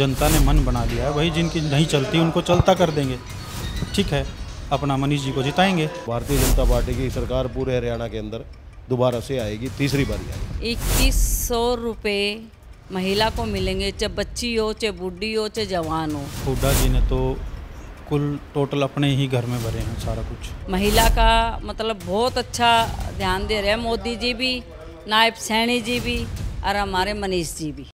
जनता ने मन बना लिया है वही जिनकी नहीं चलती उनको चलता कर देंगे। ठीक है अपना मनीष जी को जिताएँगे। भारतीय जनता पार्टी की सरकार पूरे हरियाणा के अंदर दोबारा से आएगी तीसरी बार आएगी। इक्कीस सौ रुपये महिला को मिलेंगे चाहे बच्ची हो चाहे बूढ़ी हो चाहे जवान हो। हुड्डा जी ने तो कुल टोटल अपने ही घर में भरे हैं सारा कुछ। महिला का मतलब बहुत अच्छा ध्यान दे रहे हैं मोदी जी भी नायब सैनी जी भी और हमारे मनीष जी भी।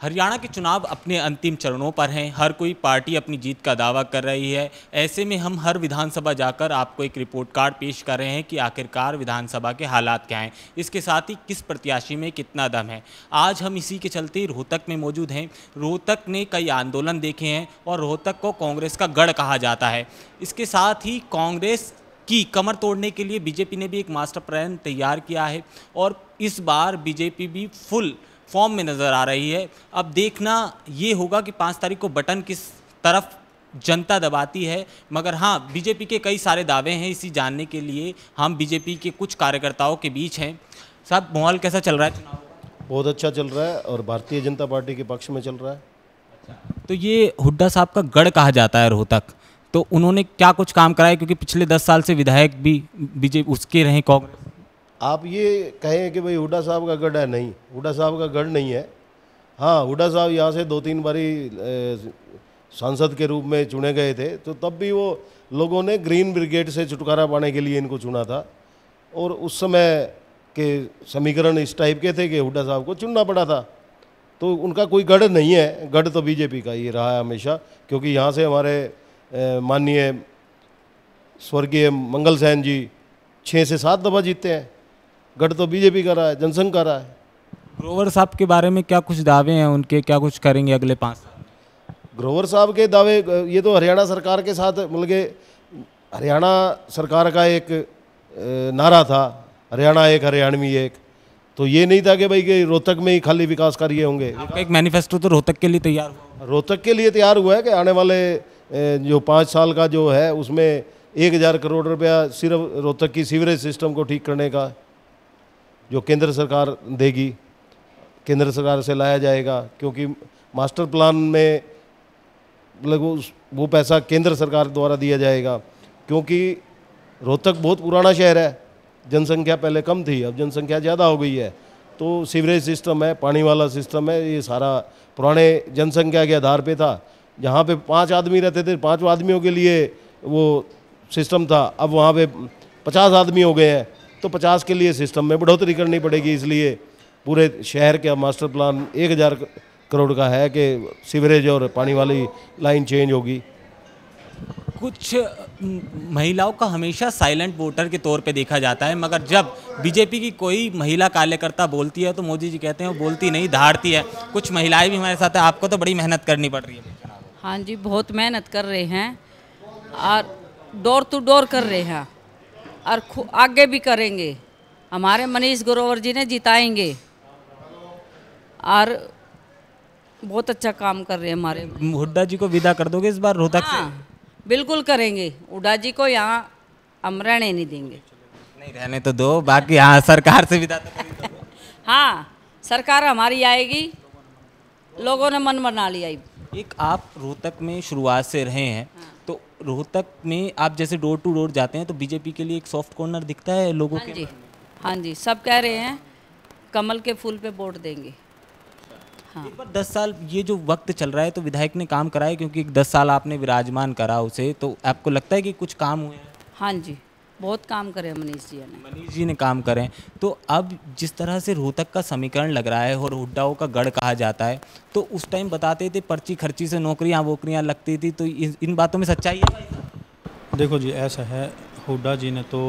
हरियाणा के चुनाव अपने अंतिम चरणों पर हैं। हर कोई पार्टी अपनी जीत का दावा कर रही है। ऐसे में हम हर विधानसभा जाकर आपको एक रिपोर्ट कार्ड पेश कर रहे हैं कि आखिरकार विधानसभा के हालात क्या हैं। इसके साथ ही किस प्रत्याशी में कितना दम है। आज हम इसी के चलते रोहतक में मौजूद हैं। रोहतक ने कई आंदोलन देखे हैं और रोहतक को कांग्रेस का गढ़ कहा जाता है। इसके साथ ही कांग्रेस की कमर तोड़ने के लिए बीजेपी ने भी एक मास्टर प्लान तैयार किया है और इस बार बीजेपी भी फुल फॉर्म में नज़र आ रही है। अब देखना ये होगा कि पाँच तारीख को बटन किस तरफ़ जनता दबाती है। मगर हाँ बीजेपी के कई सारे दावे हैं इसी जानने के लिए। हम बीजेपी के कुछ कार्यकर्ताओं के बीच हैं। साहब माहौल कैसा चल रहा है? चुनाव बहुत अच्छा चल रहा है और भारतीय जनता पार्टी के पक्ष में चल रहा है। तो ये हुड्डा साहब का गढ़ कहा जाता है रोहतक। तो उन्होंने क्या कुछ काम कराया? क्योंकि पिछले दस साल से विधायक भी बीजेपी उसके रहे कांग्रेस। आप ये कहें कि भाई हुडा साहब का गढ़ है, नहीं। हुडा साहब का गढ़ नहीं है। हाँ हुडा साहब यहाँ से दो तीन बारी सांसद के रूप में चुने गए थे तो तब भी वो लोगों ने ग्रीन ब्रिगेड से छुटकारा पाने के लिए इनको चुना था। और उस समय के समीकरण इस टाइप के थे कि हुडा साहब को चुनना पड़ा था। तो उनका कोई गढ़ नहीं है। गढ़ तो बीजेपी का ही रहा है हमेशा, क्योंकि यहाँ से हमारे माननीय स्वर्गीय मंगल सैन जी छः से सात दफ़ा जीते हैं। गढ़ तो बीजेपी का रहा है जनसंघ का रहा है। ग्रोवर साहब के बारे में क्या कुछ दावे हैं? उनके क्या कुछ करेंगे अगले पाँच साल? ग्रोवर साहब के दावे ये तो हरियाणा सरकार के साथ मतलब कि हरियाणा सरकार का एक नारा था हरियाणा एक हरियाणवी एक। तो ये नहीं था कि भाई कि रोहतक में ही खाली विकास कार्य होंगे। आपका एक मैनिफेस्टो तो रोहतक के लिए तैयार हुआ। रोहतक के लिए तैयार हुआ है कि आने वाले जो पाँच साल का जो है उसमें एक हज़ार करोड़ रुपया सिर्फ़ रोहतक की सीवरेज सिस्टम को ठीक करने का जो केंद्र सरकार देगी, केंद्र सरकार से लाया जाएगा, क्योंकि मास्टर प्लान में उस, वो पैसा केंद्र सरकार द्वारा दिया जाएगा, क्योंकि रोहतक बहुत पुराना शहर है, जनसंख्या पहले कम थी, अब जनसंख्या ज़्यादा हो गई है तो सीवरेज सिस्टम है, पानी वाला सिस्टम है, ये सारा पुराने जनसंख्या के आधार पे था, जहाँ पे पाँच आदमी रहते थे, पाँच आदमियों के लिए वो सिस्टम था, अब वहाँ पे पचास आदमी हो गए हैं तो पचास के लिए सिस्टम में बढ़ोतरी करनी पड़ेगी इसलिए पूरे शहर का मास्टर प्लान एक हज़ार करोड़ का है कि सीवरेज और पानी वाली लाइन चेंज होगी। कुछ महिलाओं का हमेशा साइलेंट वोटर के तौर पे देखा जाता है मगर जब बीजेपी की कोई महिला कार्यकर्ता बोलती है तो मोदी जी कहते हैं वो बोलती नहीं धारती है। कुछ महिलाएँ भी हमारे साथ हैं आपको तो बड़ी मेहनत करनी पड़ रही है। हाँ जी बहुत मेहनत कर रहे हैं और डोर टू डोर कर रहे हैं। और आगे भी करेंगे। हमारे मनीष ग्रोवर जी ने जिताएँगे। और बहुत अच्छा काम कर रहे हैं हमारे। हुड्डा जी को विदा कर दोगे इस बार रोहतक से? हाँ बिल्कुल करेंगे। हुड्डा जी को यहाँ हम रहने नहीं देंगे। नहीं रहने तो दो बाकी हाँ सरकार से विदा तो ही। हाँ सरकार हमारी आएगी। लोगों ने मन बना लिया। एक आप रोहतक में शुरुआत से रहे हैं हाँ। तो रोहतक में आप जैसे डोर टू डोर जाते हैं तो बीजेपी के लिए एक सॉफ्ट कॉर्नर दिखता है लोगों हाँ के जी। हाँ जी सब कह रहे हैं कमल के फूल पे वोट देंगे। हाँ। पर दस साल ये जो वक्त चल रहा है तो विधायक ने काम कराया क्योंकि दस साल आपने विराजमान करा उसे तो आपको लगता है कि कुछ काम हुए हैं? हाँ जी। बहुत काम करे मनीष जी ने। मनीष जी ने काम करें। तो अब जिस तरह से रोहतक का समीकरण लग रहा है और हुड्डाओं का गढ़ कहा जाता है तो उस टाइम बताते थे पर्ची खर्ची से नौकरियाँ वोकरियाँ लगती थी तो इन इन बातों में सच्चाई है भाई देखो जी ऐसा है हुड्डा जी ने तो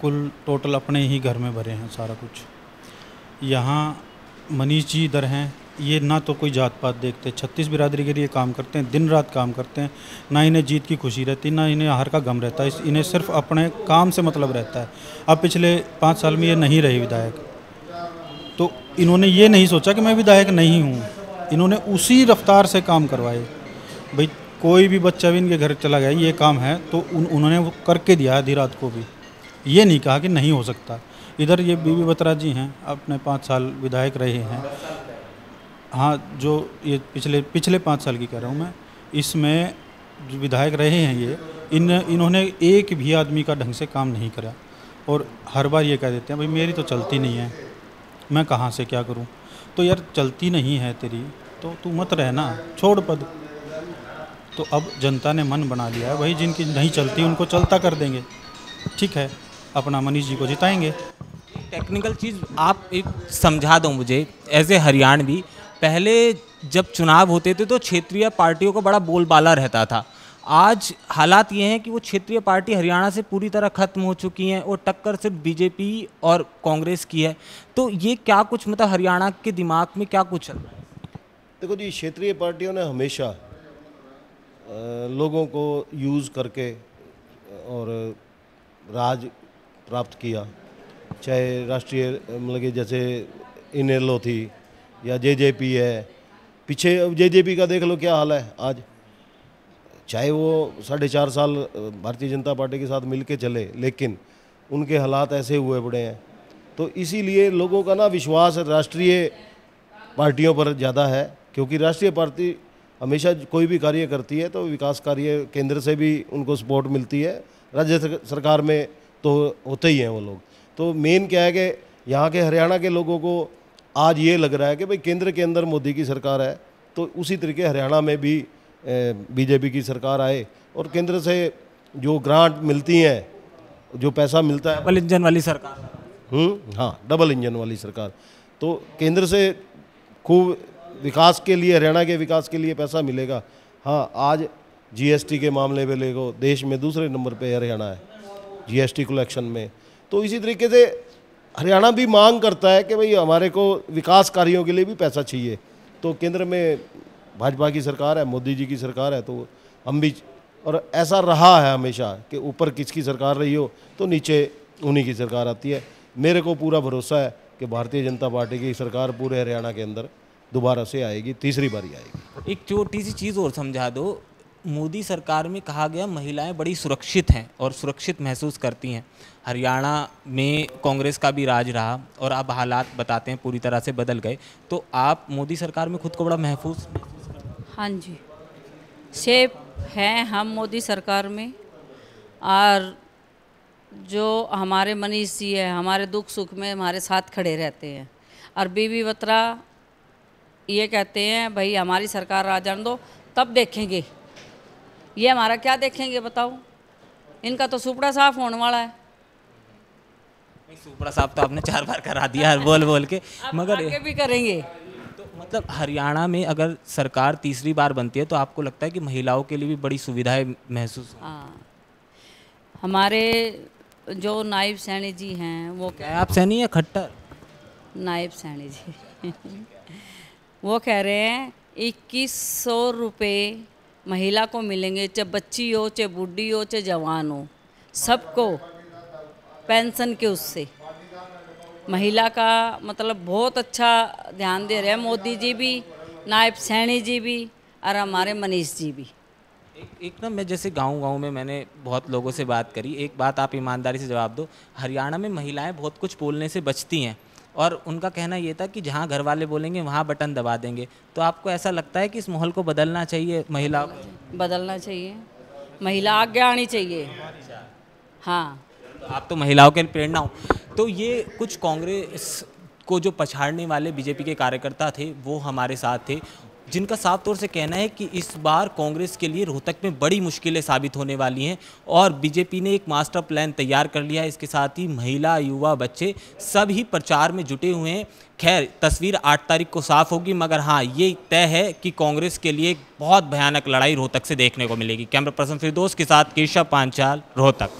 कुल टोटल अपने ही घर में भरे हैं सारा कुछ। यहाँ मनीष जी इधर हैं ये ना तो कोई जात पात देखते छत्तीस बिरादरी के लिए काम करते हैं दिन रात काम करते हैं ना इन्हें जीत की खुशी रहती ना इन्हें हार का गम रहता है इन्हें सिर्फ़ अपने काम से मतलब रहता है। अब पिछले पाँच साल में ये नहीं रहे विधायक। तो इन्होंने ये नहीं सोचा कि मैं विधायक नहीं हूँ। इन्होंने उसी रफ्तार से काम करवाए। भाई कोई भी बच्चा भी इनके घर चला गया ये काम है तो उन, उन्होंने वो करके दिया आधी रात को भी। ये नहीं कहा कि नहीं हो सकता। इधर ये बीबी बत्रा जी हैं अपने पाँच साल विधायक रहे हैं। हाँ जो ये पिछले पिछले पाँच साल की कह रहा हूँ मैं, इसमें जो विधायक रहे हैं ये, इन, इन्होंने एक भी आदमी का ढंग से काम नहीं करा। और हर बार ये कह देते हैं, भाई, मेरी तो चलती नहीं है। मैं कहाँ से क्या करूँ? तो यार, चलती नहीं है तेरी तो तू मत रहना, छोड़ पद। तो अब जनता ने मन बना लिया है, भाई, जिनकी नहीं चलती, उनको चलता कर देंगे। ठीक है, अपना मनीष जी को जिताएँगे। टेक्निकल चीज़ आप एक समझा दो मुझे, एज ए हरियाणवी पहले जब चुनाव होते थे तो क्षेत्रीय पार्टियों का बड़ा बोलबाला रहता था। आज हालात ये हैं कि वो क्षेत्रीय पार्टी हरियाणा से पूरी तरह खत्म हो चुकी हैं और टक्कर सिर्फ़ बीजेपी और कांग्रेस की है। तो ये क्या कुछ मतलब हरियाणा के दिमाग में क्या कुछ चल रहा है? देखो जी, क्षेत्रीय पार्टियों ने हमेशा लोगों को यूज़ करके और राज प्राप्त किया। चाहे राष्ट्रीय मतलब कि जैसे इनेलो थी या जेजेपी है। पीछे जेजेपी का देख लो क्या हाल है आज। चाहे वो साढ़े चार साल भारतीय जनता पार्टी के साथ मिल के चले, लेकिन उनके हालात ऐसे हुए पड़े हैं। तो इसीलिए लोगों का ना विश्वास राष्ट्रीय पार्टियों पर ज़्यादा है, क्योंकि राष्ट्रीय पार्टी हमेशा कोई भी कार्य करती है तो विकास कार्य केंद्र से भी उनको सपोर्ट मिलती है। राज्य सरकार में तो होते ही हैं वो लोग। तो मेन क्या है कि यहाँ के हरियाणा के लोगों को आज ये लग रहा है कि भाई केंद्र के अंदर मोदी की सरकार है तो उसी तरीके हरियाणा में भी बीजेपी की सरकार आए और केंद्र से जो ग्रांट मिलती हैं जो पैसा मिलता है डबल इंजन वाली सरकार। हम्म हाँ डबल इंजन वाली सरकार। तो केंद्र से खूब विकास के लिए हरियाणा के विकास के लिए पैसा मिलेगा। हाँ आज जीएसटी के मामले में ले देश में दूसरे नंबर पे हरियाणा है जीएसटी कलेक्शन में। तो इसी तरीके से हरियाणा भी मांग करता है कि भाई हमारे को विकास कार्यों के लिए भी पैसा चाहिए। तो केंद्र में भाजपा की सरकार है, मोदी जी की सरकार है तो हम भी और ऐसा रहा है हमेशा कि ऊपर किसकी सरकार रही हो तो नीचे उन्हीं की सरकार आती है। मेरे को पूरा भरोसा है कि भारतीय जनता पार्टी की सरकार पूरे हरियाणा के अंदर दोबारा से आएगी, तीसरी बारी आएगी। एक छोटी सी चीज़ और समझा दो मोदी सरकार में कहा गया महिलाएँ बड़ी सुरक्षित हैं और सुरक्षित महसूस करती हैं। हरियाणा में कांग्रेस का भी राज रहा और अब हालात बताते हैं, पूरी तरह से बदल गए। तो आप मोदी सरकार में खुद को बड़ा महफूज हाँ? जी। सेफ़ हैं हम मोदी सरकार में। और जो हमारे मनीष जी है, हमारे दुख सुख में हमारे साथ खड़े रहते हैं। और बीबी बत्रा ये कहते हैं, भाई हमारी सरकार आ जान दो, तब देखेंगे। ये हमारा क्या देखेंगे बताओ? इनका तो सुपड़ा साफ़ होने वाला है। सुपड़ा साफ़ तो आपने चार बार करा दिया बोल बोल के मगर आगे भी करेंगे। तो मतलब हरियाणा में अगर सरकार तीसरी बार बनती है तो आपको लगता है कि महिलाओं के लिए भी बड़ी सुविधाएँ महसूस हाँ? हमारे जो नायब सैनी जी हैं वो क्या आप सैनी या खट्टर? नायब सैनी जी। वो कह रहे हैं इक्कीस सौ रुपये महिला को मिलेंगे, चाहे बच्ची हो, चाहे बूढ़ी हो, चाहे जवान हो, सबको पेंशन के उससे। महिला का मतलब बहुत अच्छा ध्यान दे रहे हैं, मोदी जी भी, नायब सैनी जी भी, और हमारे मनीष जी भी। एक एक ना मैं जैसे गाँव गाँव में मैंने बहुत लोगों से बात करी, एक बात आप ईमानदारी से जवाब दो, हरियाणा में महिलाएँ बहुत कुछ बोलने से बचती हैं और उनका कहना ये था कि जहाँ घर वाले बोलेंगे वहाँ बटन दबा देंगे। तो आपको ऐसा लगता है कि इस माहौल को बदलना चाहिए महिला बदलना चाहिए। महिला आगे आनी चाहिए। हाँ। तो आप तो महिलाओं के प्रेरणा हो। तो ये कुछ कांग्रेस को जो पछाड़ने वाले बीजेपी के कार्यकर्ता थे वो हमारे साथ थे। जिनका साफ़ तौर से कहना है कि इस बार कांग्रेस के लिए रोहतक में बड़ी मुश्किलें साबित होने वाली हैं और बीजेपी ने एक मास्टर प्लान तैयार कर लिया है। इसके साथ ही महिला, युवा, बच्चे ही प्रचार में जुटे हुए हैं। खैर, तस्वीर आठ तारीख को साफ़ होगी, मगर हाँ ये तय है कि कांग्रेस के लिए बहुत भयानक लड़ाई रोहतक से देखने को मिलेगी। कैमरा पर्सन फिर के साथ केशव पांचाल, रोहतक।